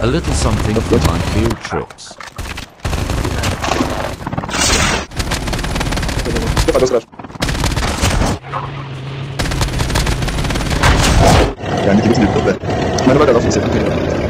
A little something for my field trips. Strefa do straż. Ja nie tego do.